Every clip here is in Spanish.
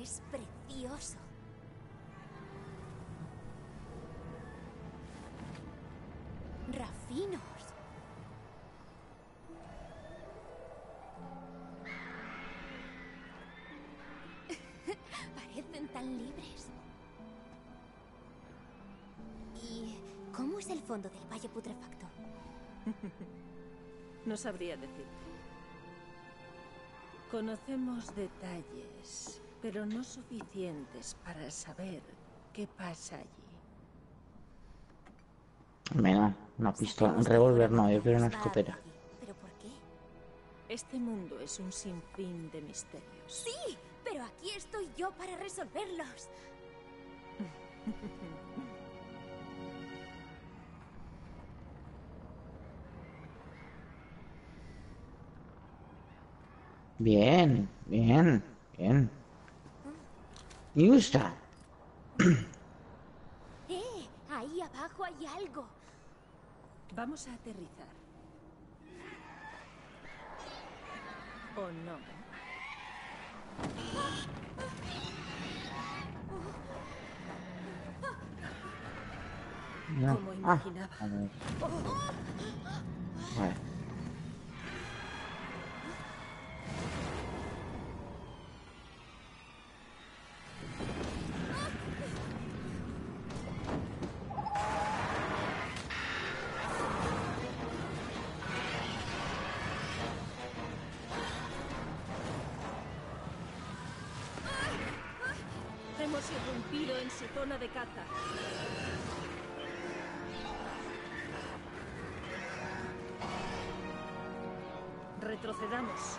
Es precioso. Rafinos. Parecen tan libres. ¿Y cómo es el fondo del valle putrefacto? No sabría decirte. Conocemos detalles, pero no suficientes para saber qué pasa allí. Venga, una pistola, un revólver no, yo quiero una escopeta. ¿Pero por qué? Este mundo es un sinfín de misterios. Sí, pero aquí estoy yo para resolverlos. Bien, bien, bien. Me gusta. ¡Eh! Ahí abajo hay algo. Vamos a aterrizar. ¿O no? No. Como Ah, imaginaba. a ver. Vale. En su zona de caza. Retrocedamos.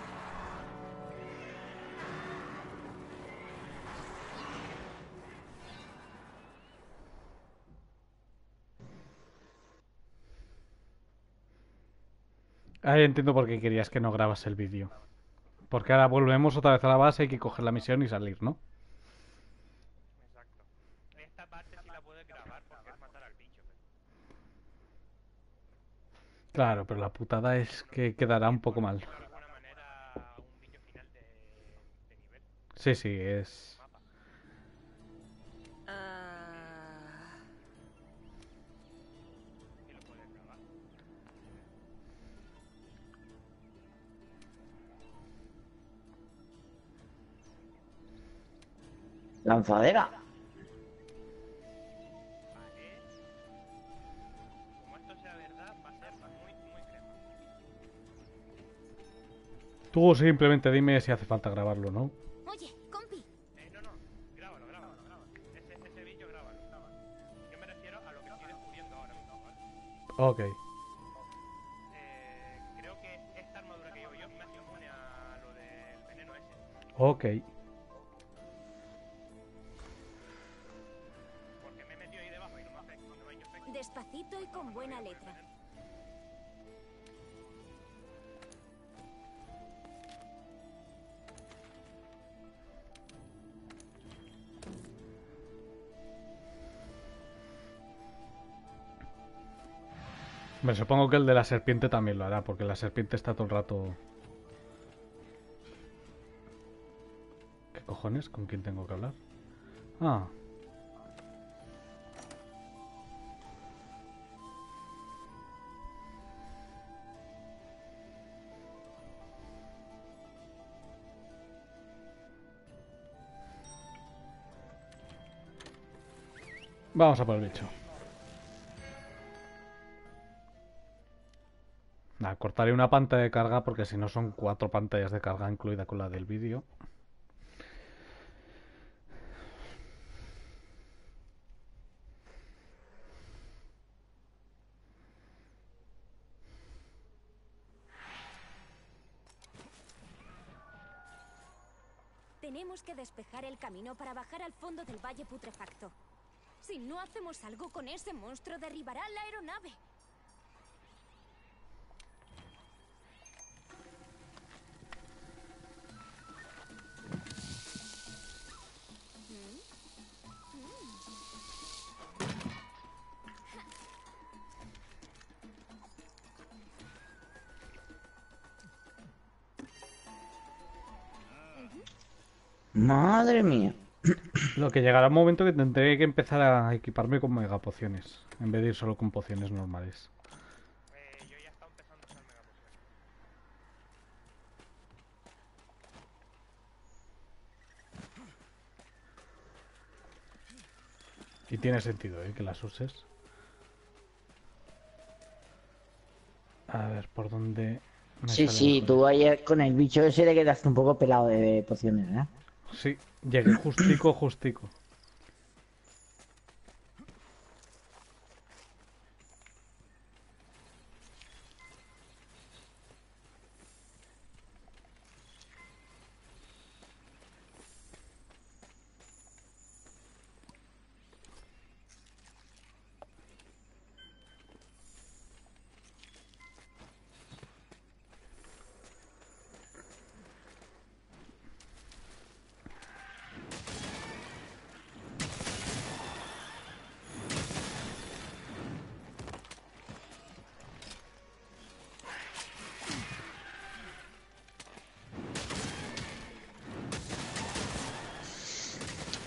Ahí entiendo por qué querías que no grabas el vídeo. Porque ahora volvemos otra vez a la base, hay que coger la misión y salir, ¿no? Exacto. Esta parte sí la puedes grabar porque es matar al bicho. pero- Claro, pero la putada es que quedará un poco mal. Sí, sí, es... Ah. Lanzadera. Tú simplemente dime si hace falta grabarlo, ¿no? Oye, compi. Eh, no, no. Grábalo, grábalo, grábalo. Ese, ese bicho, grábalo, grábalo. Yo me refiero a lo que estoy descubriendo ahora mismo, ¿vale? Ok. Eh, creo que esta armadura que llevo yo me hace inmune a lo del veneno ese. Ok. Me supongo que el de la serpiente también lo hará, porque la serpiente está todo el rato... ¿Qué cojones? ¿Con quién tengo que hablar? Ah. Vamos a por el bicho. Cortaré una pantalla de carga porque si no son cuatro pantallas de carga incluida con la del vídeo. Tenemos que despejar el camino para bajar al fondo del valle putrefacto. Si no hacemos algo con ese monstruo, derribará la aeronave. Madre mía. Lo que llegará un momento que tendré que empezar a equiparme con megapociones, en vez de ir solo con pociones normales. Eh, yo ya estaba empezando a usar megapociones. Y tiene sentido, ¿eh? Que las uses. A ver, ¿por dónde...? me Sí, sí, tú ayer con el bicho ese le quedaste un poco pelado de pociones, ¿eh? Sí, llegué justico, justico.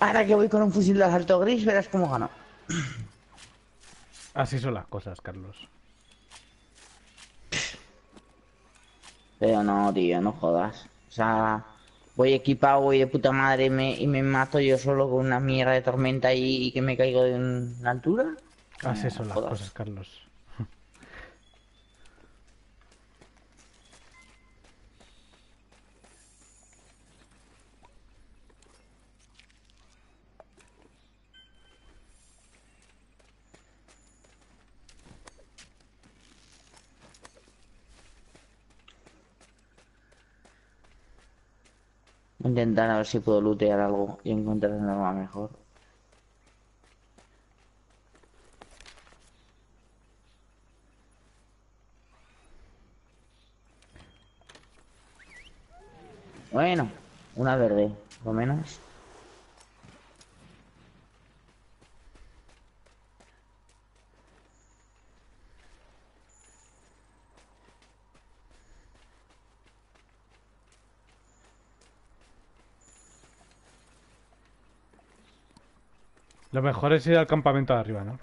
Ahora que voy con un fusil de asalto gris, verás cómo gano. Así son las cosas, Carlos. Pero no, tío, no jodas. O sea, voy equipado, voy de puta madre y me, y me mato yo solo con una mierda de tormenta y, y que me caigo de una altura. Así No, son las jodas. cosas, Carlos. Intentar a ver si puedo lootear algo y encontrar un arma mejor. Bueno, una verde, por lo menos. Lo mejor es ir al campamento de arriba, ¿no?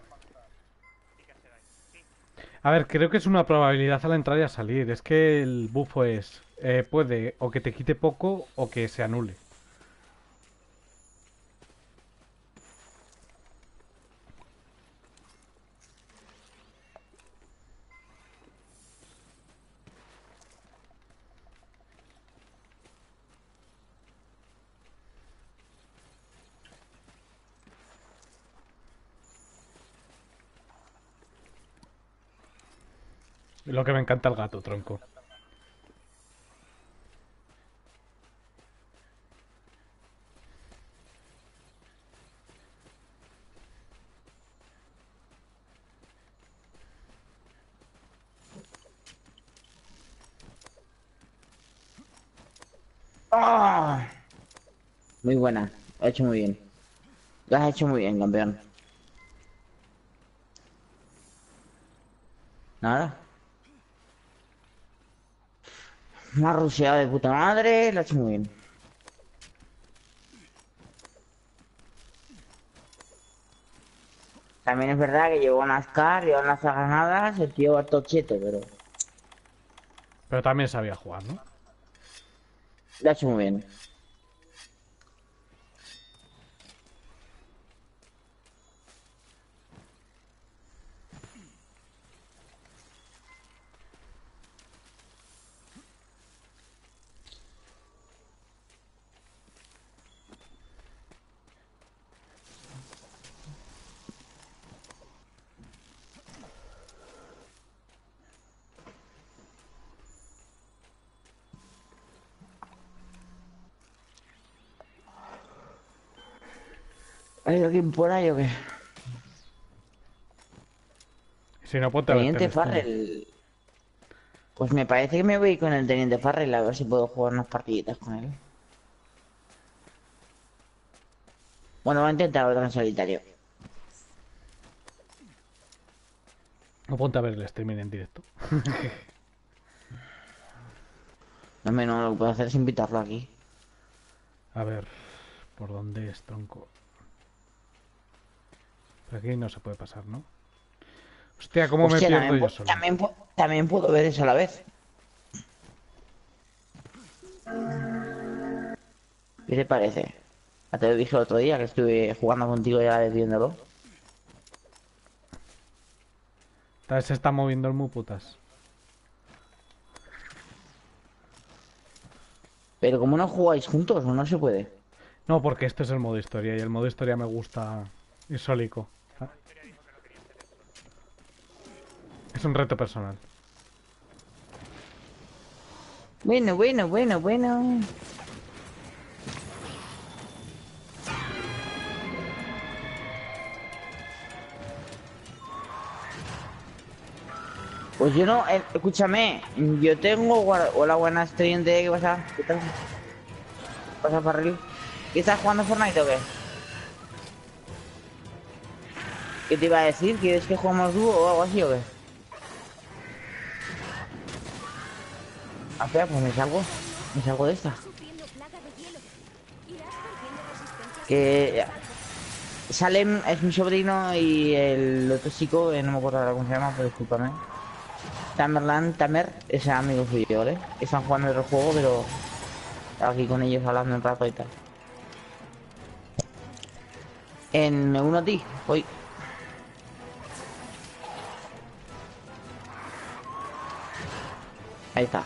A ver, creo que es una probabilidad a la entrar y a salir. Es que el bufo es... eh, puede o que te quite poco o que se anule. Lo que me encanta el gato, tronco. ¡Ah! Muy buena, lo has hecho muy bien. Lo has hecho muy bien, campeón. Nada. Me ha rusheado de puta madre, lo ha hecho muy bien. También es verdad que llevó unas car, llevó unas granadas, el tío va todo cheto, pero Pero también sabía jugar, ¿no? lo ha hecho muy bien. ¿Hay alguien por ahí o qué? Si no, ponte Teniente. Farrell. Pues me parece que me voy con el Teniente Farrell a ver si puedo jugar unas partiditas con él. Bueno, voy a intentar otra en solitario. O ponte a ver el streaming en directo. No no lo que puedo hacer es invitarlo aquí. A ver. ¿Por dónde es, tronco? Aquí no se puede pasar, ¿no? Hostia, ¿cómo Hostia, me pierdo yo solo? también, también puedo ver eso a la vez. ¿Qué te parece? Ya te lo dije el otro día que estuve jugando contigo y a la vez viéndolo. Esta vez se está moviendo el mu putas. Pero como no jugáis juntos, no se puede. No, porque este es el modo historia y el modo historia me gusta ir solico. Ah. Es un reto personal. Bueno, bueno, bueno, bueno. Pues yo no, eh, escúchame, yo tengo Hola, buenas, estudiante, ¿qué pasa? ¿Qué tal? ¿Qué pasa, Farrell? ¿Qué estás jugando Fortnite o qué? ¿Qué te iba a decir? ¿Quieres que juguemos dúo o algo así o qué? Ah, espera, pues me salgo. Me salgo de esta. Que Salem es mi sobrino y el otro chico, eh, no me acuerdo ahora cómo se llama, pero discúlpame. Tamerlan, Tamer, es amigo suyo, ¿vale? Están jugando otro juego, pero estaba aquí con ellos hablando un rato y tal. En me uno a ti, voy. Ahí está.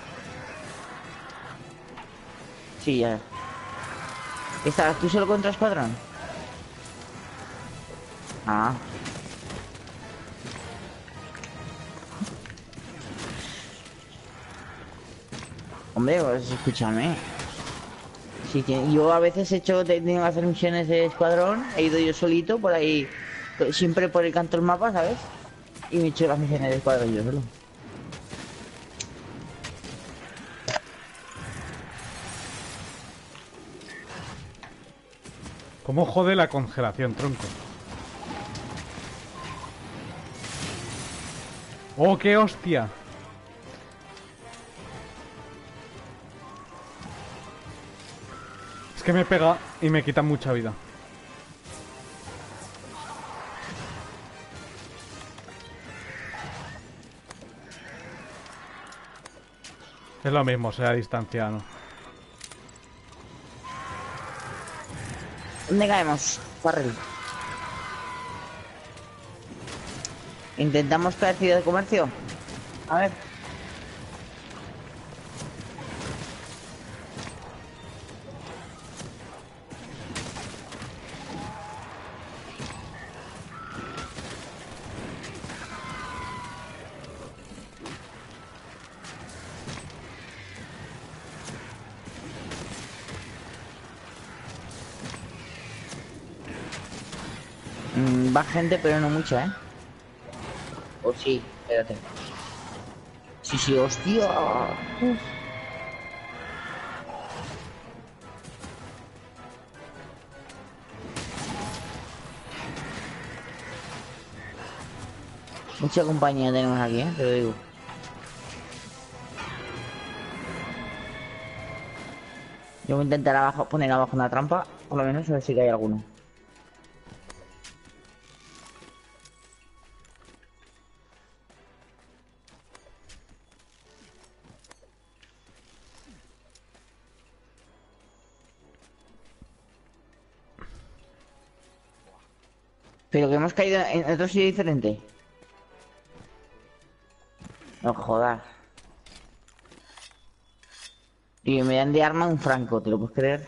Sí, ya. ¿Estás tú solo contra Escuadrón? Ah. Hombre, pues escúchame. Sí, yo a veces he hecho, he que hacer misiones de escuadrón, he ido yo solito por ahí, siempre por el canto del mapa, ¿sabes? Y me he hecho las misiones de escuadrón yo solo. ¿Cómo jode la congelación, tronco? ¡Oh, qué hostia! Es que me pega y me quita mucha vida. Es lo mismo, sea distanciado. ¿Dónde caemos? Farrell. Intentamos caer ciudad de comercio. A ver. Va gente, pero no mucha, ¿eh? O sí, espérate. Sí, sí, hostia. Mucha compañía tenemos aquí, ¿eh? Te lo digo. Yo voy a intentar abajo, poner abajo una trampa, por lo menos a ver si hay alguno. Hemos caído en otro sitio diferente. No jodas. Y me dan de arma un franco, ¿te lo puedes creer?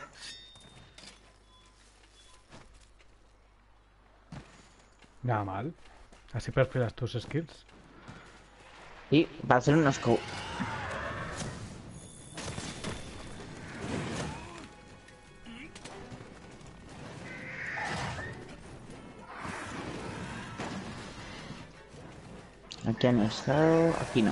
Nada mal. Así perfilas tus skills. Y para hacer unos Aquí han estado, aquí no.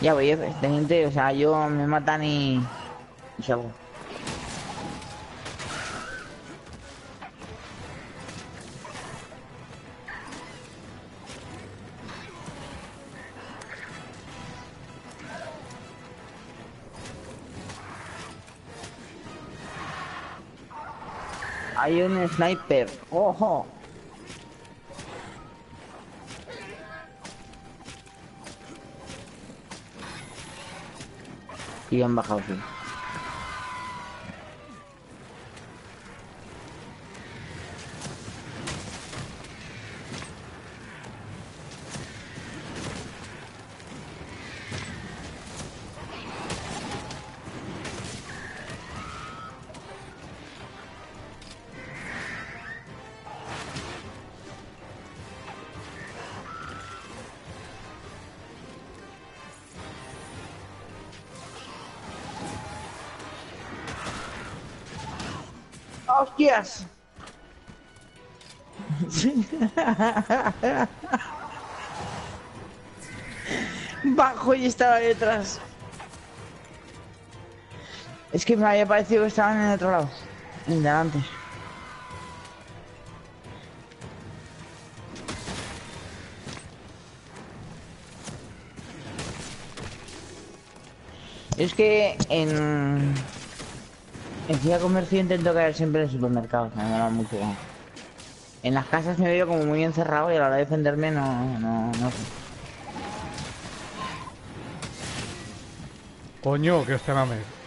Ya voy, eh, teniente, o sea, yo me matan y... y salgo. Hay un sniper. ¡Ojo! Y han bajado, sí. ¡Hostias! Bajo y estaba detrás. Es que me había parecido que estaban en el otro lado. En el de delante. Es que en... En Ciudad Comercio intento caer siempre en supermercados, me mola mucho. En las casas me veo como muy encerrado y a la hora de defenderme no, no, no sé. Coño, que este mame. Uf.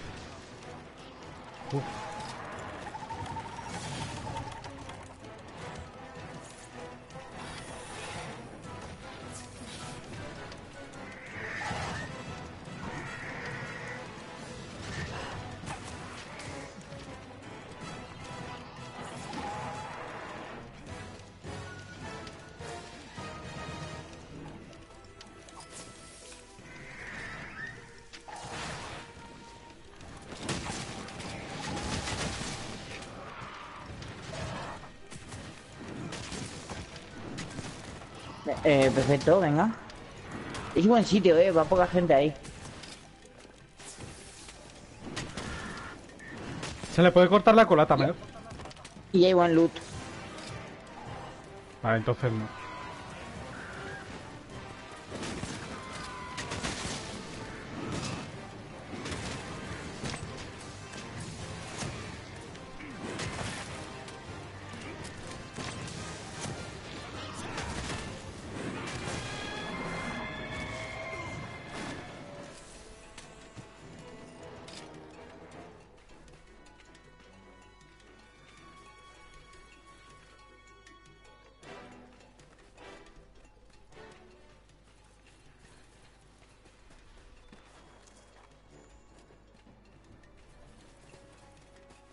Eh, perfecto, venga. Es buen sitio, eh, va poca gente ahí. Se le puede cortar la cola también. Y hay buen loot. Vale, entonces no.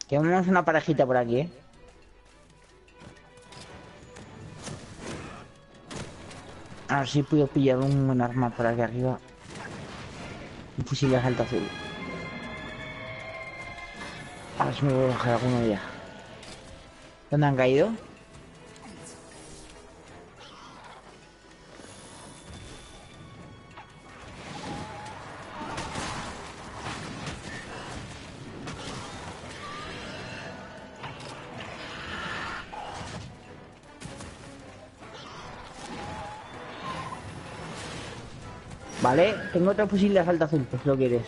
Quedamos una parejita por aquí, eh. A ver si puedo pillar un buen arma por aquí arriba. Un fusil de asalto azul. A ver si me voy a bajar alguno ya. ¿Dónde han caído? Vale, tengo otro fusil de asalto azul, pues lo quieres.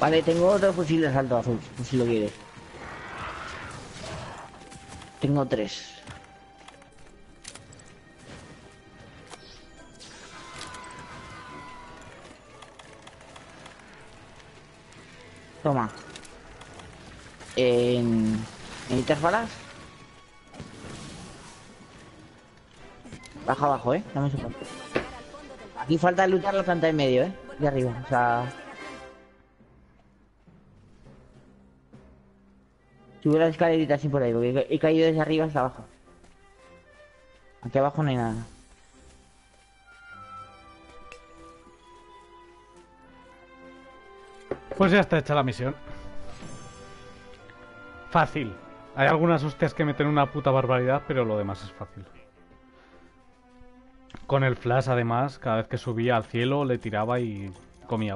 Vale, tengo otro fusil de asalto azul, pues si lo quieres. Tengo tres. Toma. En... ¿Necesitas balas? Baja abajo, eh. Dame soporte. Aquí falta luchar la planta de medio, eh. De arriba, o sea... Sube la escalerita así por ahí, porque he caído desde arriba hasta abajo. Aquí abajo no hay nada. Pues ya está hecha la misión. Fácil. Hay algunas hostias que meten una puta barbaridad, pero lo demás es fácil. Con el flash, además, cada vez que subía al cielo, le tiraba y comía